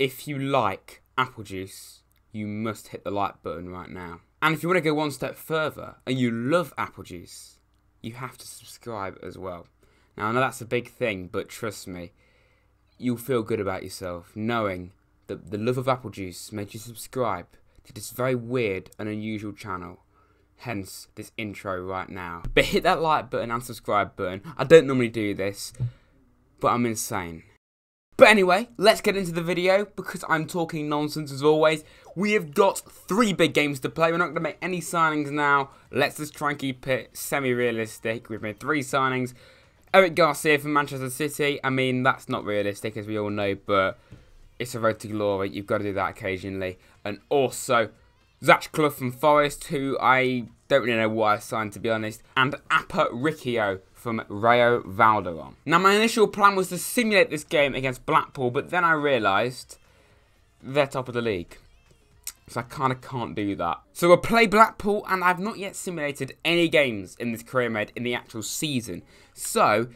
if you like apple juice, you must hit the like button right now. And if you want to go one step further and you love apple juice, you have to subscribe as well. Now, I know that's a big thing, but trust me, you'll feel good about yourself knowing that the love of apple juice made you subscribe to this very weird and unusual channel. Hence, this intro right now. But hit that like button and subscribe button. I don't normally do this, but I'm insane. But anyway, let's get into the video because I'm talking nonsense as always. We have got three big games to play. We're not going to make any signings now. Let's just try and keep it semi-realistic. We've made three signings. Eric Garcia from Manchester City. I mean, that's not realistic as we all know, but it's a road to glory. You've got to do that occasionally. And also, Zach Clough from Forest, who I don't really know why I signed to be honest. And Aparicio from Rayo Vallecano. Now my initial plan was to simulate this game against Blackpool, but then I realised they're top of the league. So I kind of can't do that. So we'll play Blackpool, and I've not yet simulated any games in this career mode in the actual season. So,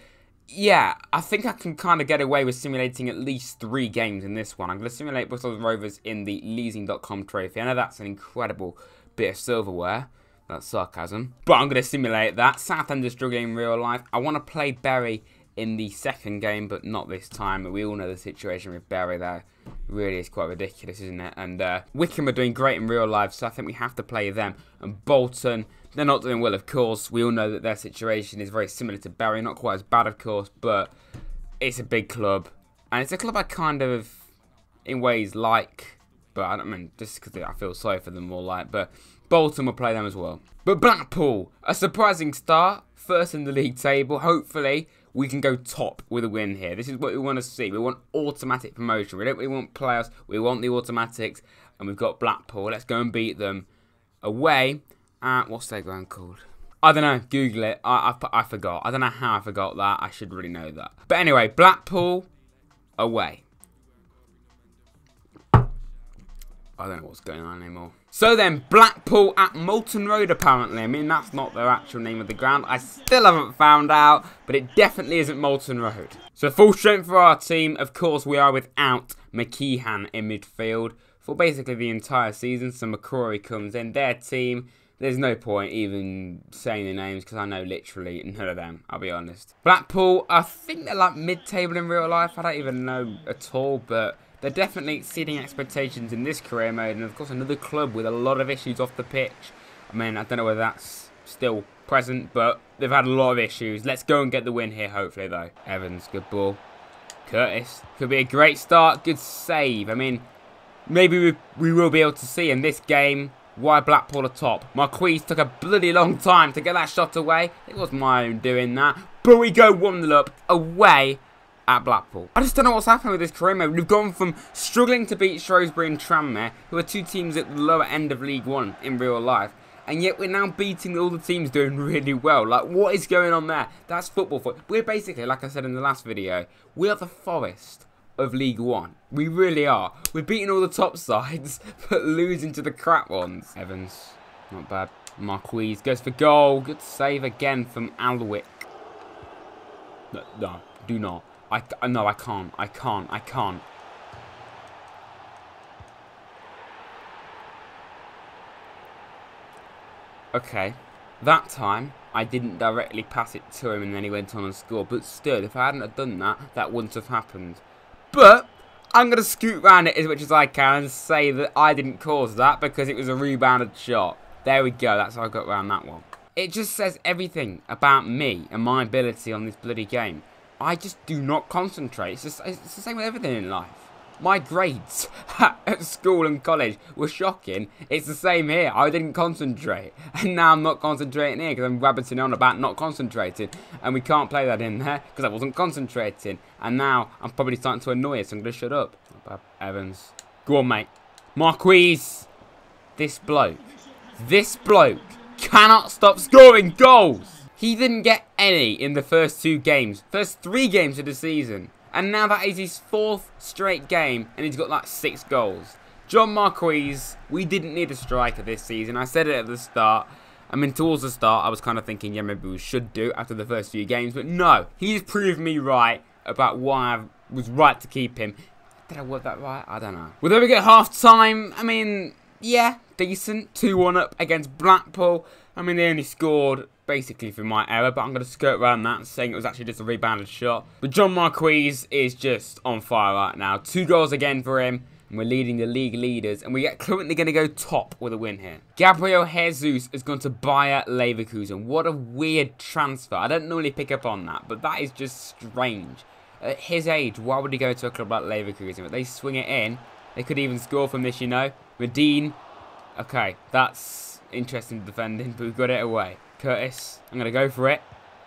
yeah, I think I can kind of get away with simulating at least three games in this one. I'm going to simulate Bristol Rovers in the leasing.com trophy. I know that's an incredible bit of silverware. That's sarcasm. But I'm going to simulate that. Is struggling in real life. I want to play Bury in the second game, but not this time. We all know the situation with Bury there. Really is quite ridiculous, isn't it? And uh, Wycombe are doing great in real life, so I think we have to play them. And Bolton, they're not doing well, of course. We all know that their situation is very similar to Bury. Not quite as bad, of course, but it's a big club. And it's a club I kind of, in ways, like. But I don't mean, just because I feel sorry for them more like. But Bolton will play them as well. But Blackpool, a surprising start. First in the league table. Hopefully, we can go top with a win here. This is what we want to see. We want automatic promotion. We don't really want playoffs. We want the automatics. And we've got Blackpool. Let's go and beat them away at, what's their ground called? I don't know. Google it. I, I, I forgot. I don't know how I forgot that. I should really know that. But anyway, Blackpool away. I don't know what's going on anymore. So then, Blackpool at Moulton Road, apparently. I mean, that's not their actual name of the ground. I still haven't found out, but it definitely isn't Moulton Road. So full strength for our team. Of course, we are without McGeehan in midfield for basically the entire season. So McCrorie comes in. Their team, there's no point even saying the names because I know literally none of them, I'll be honest. Blackpool, I think they're like mid-table in real life. I don't even know at all, but they're definitely exceeding expectations in this career mode, and of course another club with a lot of issues off the pitch. I mean, I don't know whether that's still present, but they've had a lot of issues. Let's go and get the win here, hopefully, though. Evans, good ball. Curtis, could be a great start, good save. I mean, maybe we, we will be able to see in this game why Blackpool are top. Marquis took a bloody long time to get that shot away. It was my own doing that. But we go 1 up away at Blackpool. I just don't know what's happening with this career mode. We've gone from struggling to beat Shrewsbury and Tranmere, who are two teams at the lower end of League One in real life, and yet we're now beating all the teams doing really well. Like, what is going on there? That's football. For we're basically, like I said in the last video, we are the Forest of League One. We really are. We're beating all the top sides, but losing to the crap ones. Evans, not bad. Marquis goes for goal. Good save again from Alnwick. No, no, do not. I, no, I can't. I can't. I can't. Okay. That time, I didn't directly pass it to him and then he went on and scored. But still, if I hadn't have done that, that wouldn't have happened. But, I'm going to scoot around it as much as I can and say that I didn't cause that because it was a rebounded shot. There we go. That's how I got around that one. It just says everything about me and my ability on this bloody game. I just do not concentrate. It's, just, it's the same with everything in life. My grades at school and college were shocking. It's the same here. I didn't concentrate. And now I'm not concentrating here because I'm rabbiting on about not concentrating. And we can't play that in there because I wasn't concentrating. And now I'm probably starting to annoy it, so I'm going to shut up. Evans. Go on, mate. Marquis. This bloke. This bloke cannot stop scoring goals. He didn't get any in the first two games. First three games of the season. And now that is his fourth straight game and he's got like six goals. John Marquis, we didn't need a striker this season. I said it at the start. I mean, towards the start, I was kind of thinking, yeah, maybe we should do after the first few games. But no, he's proved me right about why I was right to keep him. Did I word that right? I don't know. Well, there we go. Half time. I mean, yeah, decent. 2 1 up against Blackpool. I mean, they only scored basically for my error, but I'm going to skirt around that, saying it was actually just a rebounded shot. But John Marquis is just on fire right now. Two goals again for him. And we're leading the league leaders, and we're currently going to go top with a win here. Gabriel Jesus has gone to Bayer Leverkusen. What a weird transfer. I don't normally pick up on that, but that is just strange. At his age, why would he go to a club like Leverkusen? But they swing it in. They could even score from this, you know. Medine. Okay, that's interesting defending, but we've got it away. Curtis, I'm going to go for it.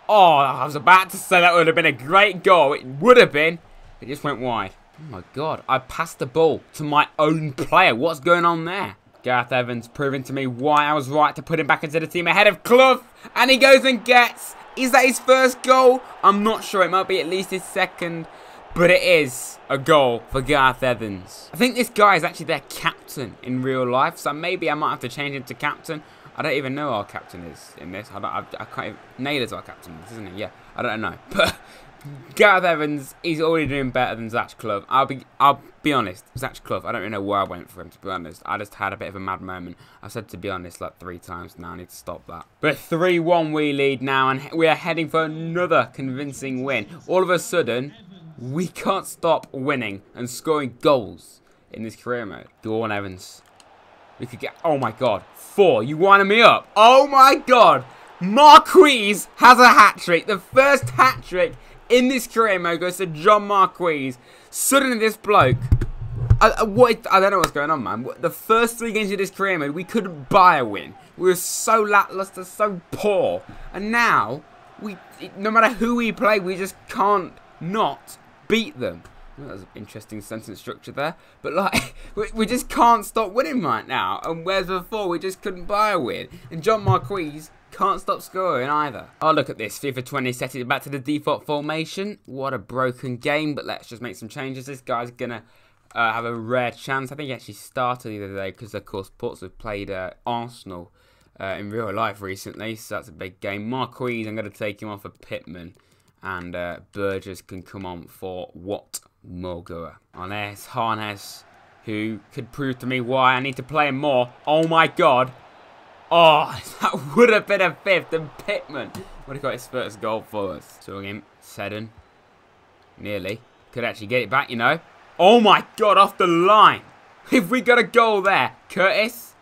Oh, I was about to say that would have been a great goal. It would have been. It just went wide. Oh my god, I passed the ball to my own player. What's going on there? Gareth Evans proving to me why I was right to put him back into the team ahead of Clough. And he goes and gets. Is that his first goal? I'm not sure. It might be at least his second. But it is a goal for Gareth Evans. I think this guy is actually their captain in real life. So maybe I might have to change him to captain. I don't even know our captain is in this. I, don't, I, I can't even... Naylor's our captain, isn't he? Yeah, I don't know. But Gareth Evans, he's already doing better than Zach Clough. I'll be, I'll be honest. Zach Clough, I don't really know where I went for him. To be honest, I just had a bit of a mad moment. I've said to be honest like three times now. I need to stop that. But three-one we lead now, and we are heading for another convincing win. All of a sudden, we can't stop winning and scoring goals in this career mode. Go on, Evans. We could get. Oh my god, four. You winding me up? Oh my god. Marquis has a hat trick. The first hat trick in this career mode goes to John Marquis. Suddenly this bloke, I, what, I don't know what's going on, man. The first three games of this career mode, we couldn't buy a win. We were so lackluster, so poor. And now, we, no matter who we play, we just can't not beat them. That was an interesting sentence structure there. But, like, we, we just can't stop winning right now. And whereas before, we just couldn't buy a win. And John Marquis can't stop scoring either. Oh, look at this. FIFA 20 set it back to the default formation. What a broken game, but let's just make some changes. This guy's going to uh, have a rare chance. I think he actually started the other day because, of course, Portsmouth played uh, Arsenal uh, in real life recently, so that's a big game. Marquis, I'm going to take him off for Pitman, and uh, Burgess can come on for what Mulgura. On there's Harness, who could prove to me why I need to play him more. Oh my god, Oh, that would have been a fifth. And Pitman would have got his first goal for us. So him, Seddon. Nearly. Could actually get it back, you know. Oh my god, off the line. If we got a goal there. Curtis.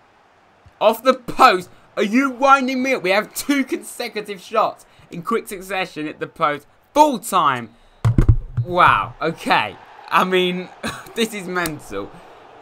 Off the post. Are you winding me up? We have two consecutive shots in quick succession at the post. Full time. Wow. Okay. I mean, this is mental.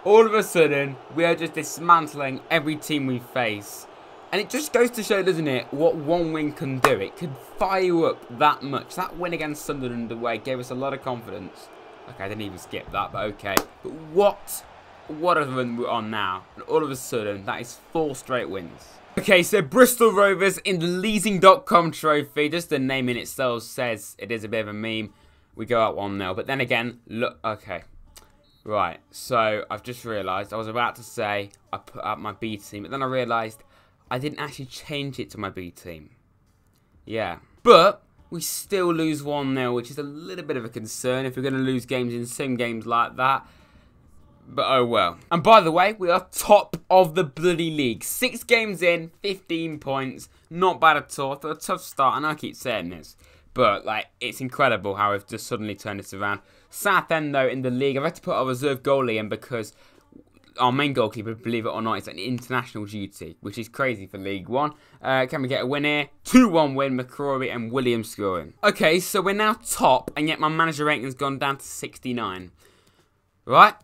All of a sudden, we are just dismantling every team we face. And it just goes to show, doesn't it, what one win can do. It could fire you up that much. That win against Sunderland away gave us a lot of confidence. Okay, I didn't even skip that, but okay. But what, what a run we're on now. And all of a sudden, that is four straight wins. Okay, so Bristol Rovers in the leasing.com trophy. Just the name in itself says it is a bit of a meme. We go out 1-0. But then again, look, okay. Right, so I've just realised, I was about to say I put up my B team, but then I realised I didn't actually change it to my B team. Yeah. But we still lose 1-0, which is a little bit of a concern if we're going to lose games in sim games like that. But oh well. And by the way, we are top of the bloody league. Six games in, 15 points. Not bad at all. a tough start, and I keep saying this. But, like, it's incredible how we've just suddenly turned this around. Southend, though, in the league, I've had to put our reserve goalie in because our main goalkeeper, believe it or not, is an international duty, which is crazy for League One. Uh, can we get a win here? 2-1 win, McCrorie and Williams scoring. Okay, so we're now top, and yet my manager rating has gone down to 69. Right,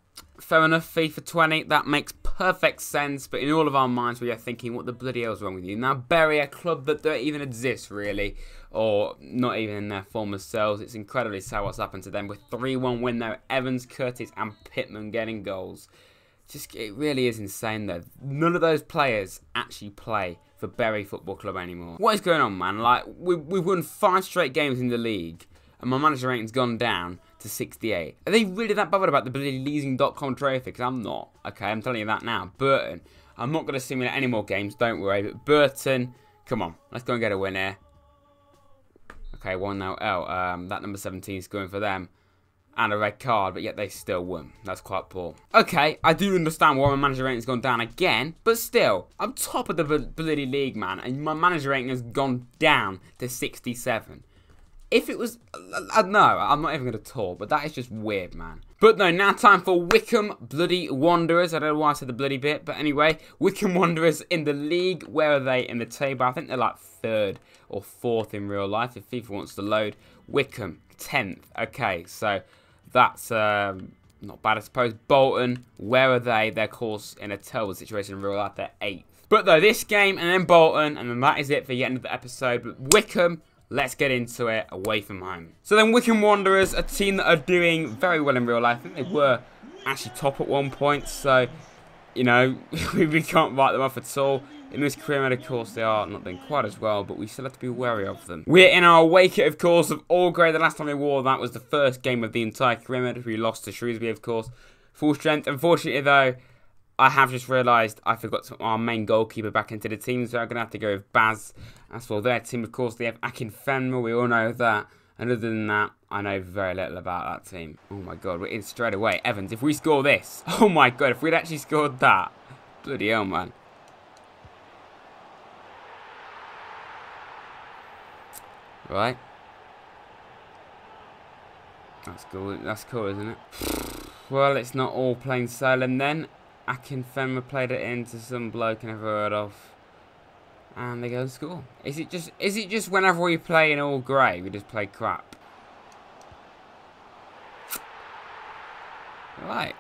fair enough, FIFA 20, that makes perfect sense, but in all of our minds we are thinking, what the bloody hell's wrong with you? Now bury a club that don't even exist, really, or not even in their former selves. It's incredibly sad what's happened to them. With 3-1 win there, Evans, Curtis and Pitman getting goals just it really is insane though. None of those players actually play for Bury Football Club anymore. What is going on, man? Like we we've won five straight games in the league, and my manager rating's gone down to 68. Are they really that bothered about the bloody leasing.com trophy? Because I'm not. Okay, I'm telling you that now. Burton, I'm not going to simulate any more games. Don't worry. But Burton, come on, let's go and get a win here. Okay, one now. Oh, um, that number 17 is going for them. and a red card, but yet they still won. That's quite poor. Okay, I do understand why my manager rating's gone down again, but still, I'm top of the bloody league, man, and my manager rating has gone down to 67. If it was, I don't I'm not even going to talk, but that is just weird, man. But no, now time for Wycombe Bloody Wanderers. I don't know why I said the bloody bit, but anyway, Wycombe Wanderers in the league. Where are they in the table? I think they're like third or fourth in real life if FIFA wants to load. Wycombe, 10th. Okay, so that's um, not bad, I suppose. Bolton, where are they? They're, of course, in a terrible situation in real life. They're eighth. But though, this game and then Bolton, and then that is it for of the episode. But Wycombe, let's get into it away from home. So then Wycombe Wanderers, a team that are doing very well in real life. I think they were actually top at one point. So, you know, we can't write them off at all. In this career mode, of course, they are not doing quite as well, but we still have to be wary of them. We're in our wake, of course, of All Grey. The last time we wore that was the first game of the entire career mode. We lost to Shrewsbury, of course. Full strength. Unfortunately, though, I have just realised I forgot to our main goalkeeper back into the team, so I'm going to have to go with Baz. As for their team, of course, they have Akinfenwa. We all know that. And other than that, I know very little about that team. Oh my god, we're in straight away. Evans, if we score this, oh my god, if we'd actually scored that, bloody hell, man. Right. That's cool. That's cool, isn't it? well, it's not all plain sailing then. Akinfenwa played it into some bloke I never heard of. And they go to school. Is it just is it just whenever we play in all grey, we just play crap? Right.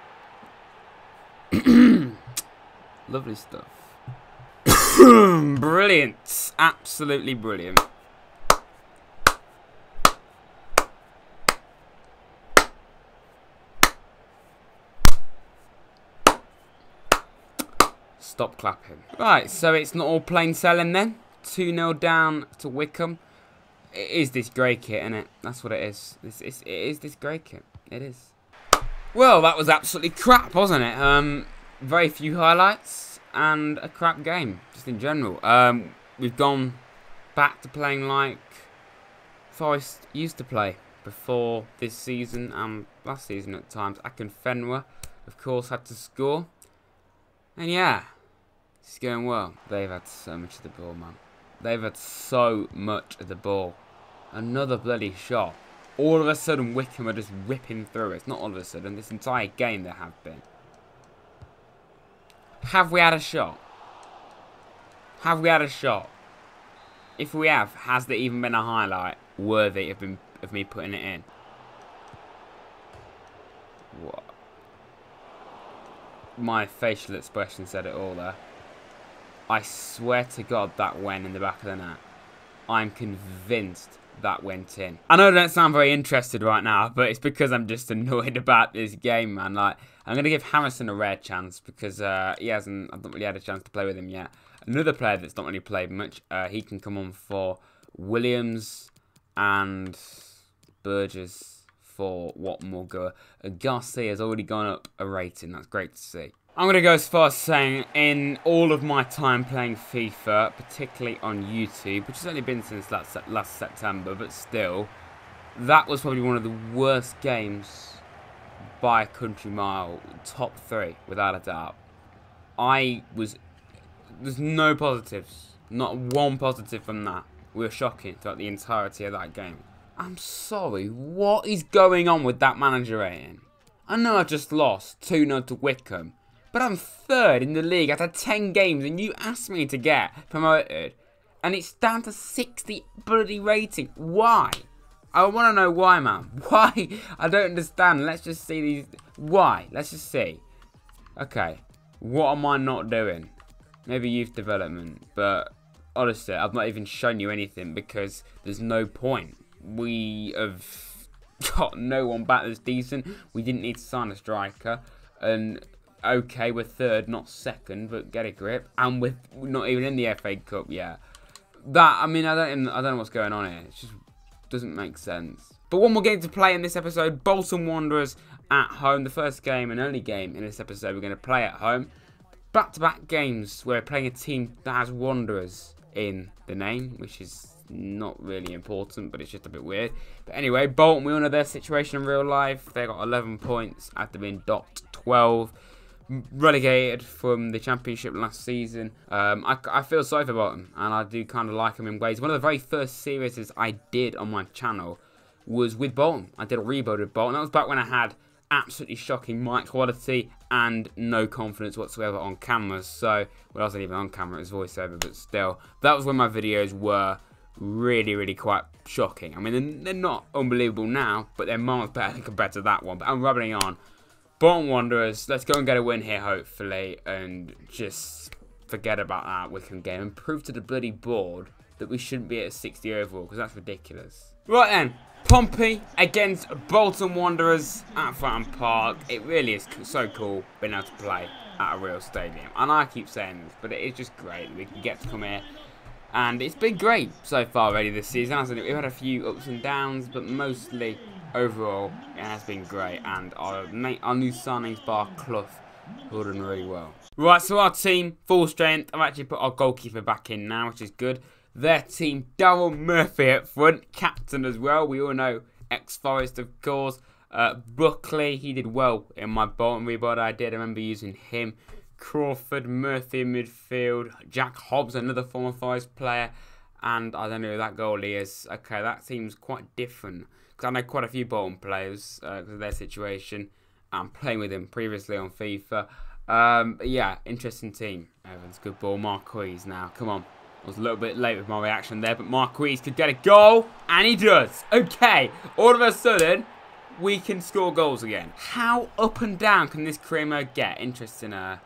Lovely stuff. brilliant. Absolutely brilliant. Stop clapping. Right, so it's not all plain sailing then. 2-0 down to Wycombe. It is this grey kit, isn't it? That's what it is. It's, it's, it is this grey kit. It is. Well, that was absolutely crap, wasn't it? Um, very few highlights and a crap game, just in general. Um, we've gone back to playing like Forest used to play before this season and last season at times. Akinfenwa, of course, had to score. And yeah, it's going well. They've had so much of the ball, man. They've had so much of the ball. Another bloody shot. All of a sudden, Wycombe are just ripping through. It's not all of a sudden. This entire game there have been. Have we had a shot? Have we had a shot? If we have, has there even been a highlight worthy of, been, of me putting it in? What? My facial expression said it all there. I swear to God that went in the back of the net. I'm convinced that went in. I know I don't sound very interested right now, but it's because I'm just annoyed about this game, man. Like, I'm going to give Harrison a rare chance because uh, he hasn't, I've not really had a chance to play with him yet. Another player that's not really played much, uh, he can come on for Williams and Burgess for Watmore. Garcia has already gone up a rating. That's great to see. I'm going to go as far as saying in all of my time playing FIFA, particularly on YouTube, which has only been since last, last September, but still, that was probably one of the worst games by a country mile. Top three, without a doubt. I was... There's no positives. Not one positive from that. We were shocking throughout the entirety of that game. I'm sorry, what is going on with that manager rating? I know I just lost 2-0 to Wycombe, but I'm third in the league after 10 games and you asked me to get promoted. And it's down to 60 bloody rating. Why? I want to know why, man. Why? I don't understand. Let's just see these. Why? Let's just see. Okay. What am I not doing? Maybe youth development. But honestly, I've not even shown you anything because there's no point. We have got no one back that's decent. We didn't need to sign a striker. And okay, we're third, not second, but get a grip. And we're not even in the FA Cup yet. That I mean, I don't, I don't know what's going on here. It just doesn't make sense. But one more game to play in this episode: Bolton Wanderers at home. The first game and only game in this episode we're going to play at home. Back-to-back -back games where we're playing a team that has Wanderers in the name, which is not really important, but it's just a bit weird. But anyway, Bolton, we all know their situation in real life. They got 11 points after being docked 12 relegated from the championship last season. Um, I, I, feel sorry for Bolton, and I do kind of like him in ways. One of the very first series I did on my channel was with Bolton. I did a rebuild with Bolton. That was back when I had absolutely shocking mic quality and no confidence whatsoever on cameras. So, well, I wasn't even on camera, it was voiceover, but still, that was when my videos were really, really quite shocking. I mean, they're, they're not unbelievable now, but they're miles better compared to that one. But I'm rubbing on Bolton Wanderers, let's go and get a win here, hopefully, and just forget about that Wycombe game and prove to the bloody board that we shouldn't be at a 60 overall, because that's ridiculous. Right then, Pompey against Bolton Wanderers at Fratton Park. It really is so cool being able to play at a real stadium. And I keep saying this, but it is just great. We get to come here. And it's been great so far already this season, hasn't it? We've had a few ups and downs, but mostly overall, it has been great. And our, our new signings bar Clough done really well. Right, so our team, full strength. I've actually put our goalkeeper back in now, which is good. Their team, Daryl Murphy up front, captain as well. We all know ex-Forest, of course. Uh, Buckley, he did well in my Bolton rebuild I did. I remember using him. Crawford, Murphy in midfield. Jack Hobbs, another former Forest player. And I don't know who that goalie is. Okay, that seems quite different I know quite a few Bolton players because uh, of their situation. I'm playing with him previously on FIFA. Um, yeah, interesting team. Evans, good ball. Marquis now. Come on. I was a little bit late with my reaction there, but Marquis could get a goal, and he does. Okay, all of a sudden, we can score goals again. How up and down can this mode get? Interesting uh,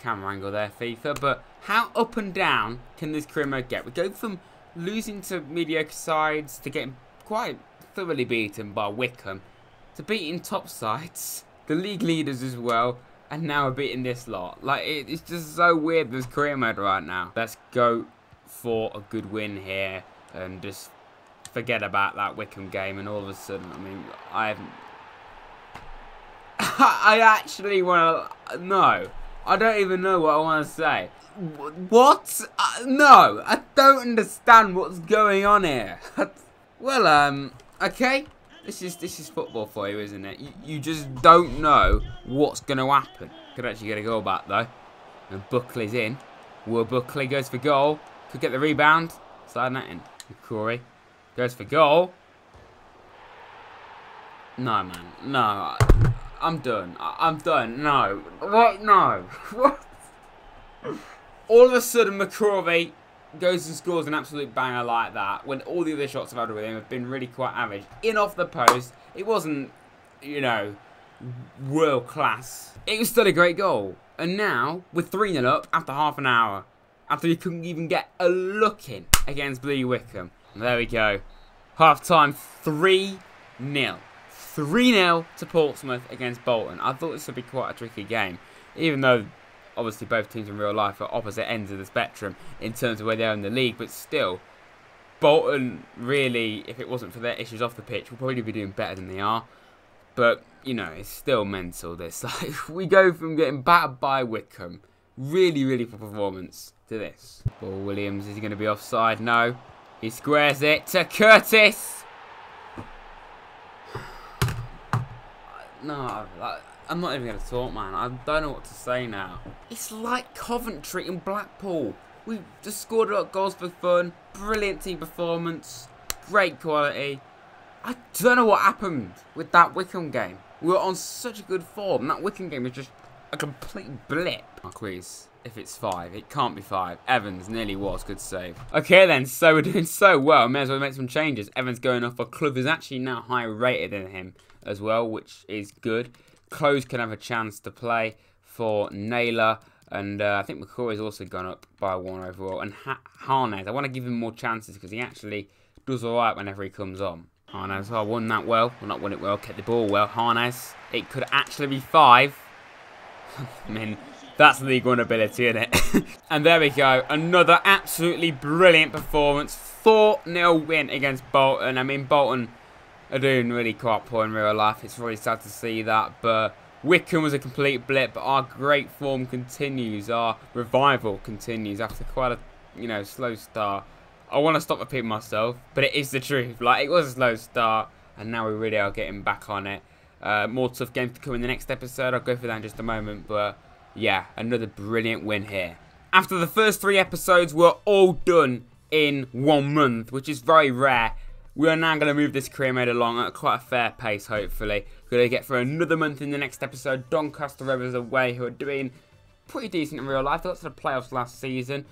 camera angle there, FIFA, but how up and down can this mode get? We go from losing to mediocre sides to getting quite thoroughly beaten by Wycombe, to beating top sides, the league leaders as well, and now we're beating this lot. Like, it, it's just so weird, this career mode right now. Let's go for a good win here and just forget about that Wycombe game and all of a sudden, I mean, I haven't... I actually want to... No. I don't even know what I want to say. What? Uh, no, I don't understand what's going on here. well, um, okay. This is this is football for you, isn't it? You, you just don't know what's going to happen. Could actually get a goal back, though. And Buckley's in. Will Buckley goes for goal. Could get the rebound. Sliding that in. Corey goes for goal. No, man. No. I'm done. I'm done. No. What? No. What? all of a sudden, McCrorie goes and scores an absolute banger like that when all the other shots I've had with him have been really quite average. In off the post, it wasn't, you know, world class. It was still a great goal. And now, we're 3 0 up after half an hour. After he couldn't even get a look in against Blue Wycombe. There we go. Half time 3 0. 3 0 to Portsmouth against Bolton. I thought this would be quite a tricky game. Even though obviously both teams in real life are opposite ends of the spectrum in terms of where they are in the league, but still, Bolton really, if it wasn't for their issues off the pitch, would probably be doing better than they are. But you know, it's still mental. This like we go from getting battered by Wycombe, really, really poor performance, to this. Ball Williams is he going to be offside? No, he squares it to Curtis. No, I'm not even going to talk, man. I don't know what to say now. It's like Coventry and Blackpool. We just scored a lot of goals for fun. Brilliant team performance. Great quality. I don't know what happened with that Wycombe game. We were on such a good form. That Wycombe game was just a complete blip. Marquis, if it's five, it can't be five. Evans nearly was. Good save. Okay then, so we're doing so well. May as well make some changes. Evans going off. A club is actually now higher rated than him as well, which is good. Close can have a chance to play for Naylor. And uh, I think McCoy also gone up by one overall. And ha I want to give him more chances because he actually does alright whenever he comes on. Harness, I won that well. Well, not won it well, kept the ball well. Harness, it could actually be five. I mean, that's League One ability, isn't it? and there we go. Another absolutely brilliant performance. 4-0 win against Bolton. I mean, Bolton are doing really quite poor in real life. It's really sad to see that, but Wycombe was a complete blip. But our great form continues. Our revival continues after quite a you know slow start. I want to stop repeating myself, but it is the truth. Like, it was a slow start, and now we really are getting back on it. Uh, more tough games to come in the next episode. I'll go through that in just a moment, but yeah, another brilliant win here. After the first three episodes were all done in one month, which is very rare, we are now going to move this career mode along at quite a fair pace, hopefully. We're going to get for another month in the next episode. Doncaster Rovers away, who are doing pretty decent in real life. They got to the playoffs last season.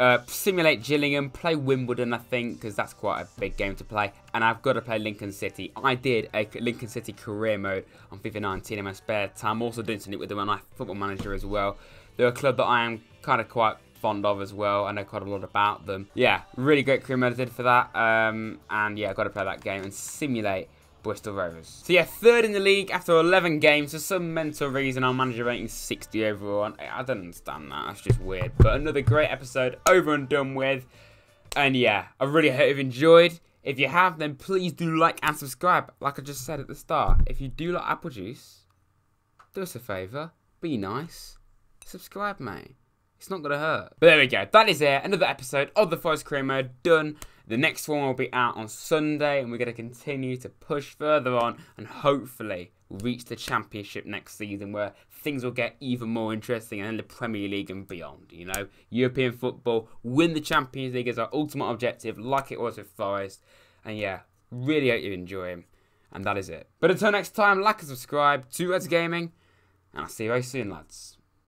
Uh, simulate Gillingham, play Wimbledon, I think, because that's quite a big game to play. And I've got to play Lincoln City. I did a Lincoln City career mode on FIFA 19 in my spare time. I'm also doing something with them on my football manager as well. They're a club that I am kind of quite fond of as well. I know quite a lot about them. Yeah, really great career mode I did for that. Um, and yeah, I've got to play that game and simulate Bristol Rovers. So yeah, third in the league after 11 games. For some mental reason, our manager rating 60 overall. I don't understand that. That's just weird. But another great episode over and done with. And yeah, I really hope you've enjoyed. If you have, then please do like and subscribe. Like I just said at the start, if you do like apple juice, do us a favour. Be nice. Subscribe, mate. It's not going to hurt. But there we go. That is it. Another episode of the Forest Career Mode done. The next one will be out on Sunday, and we're going to continue to push further on and hopefully reach the Championship next season where things will get even more interesting and the Premier League and beyond. You know, European football, win the Champions League is our ultimate objective, like it was with Forest. And yeah, really hope you enjoy him. And that is it. But until next time, like and subscribe to Rads Gaming, and I'll see you very soon, lads.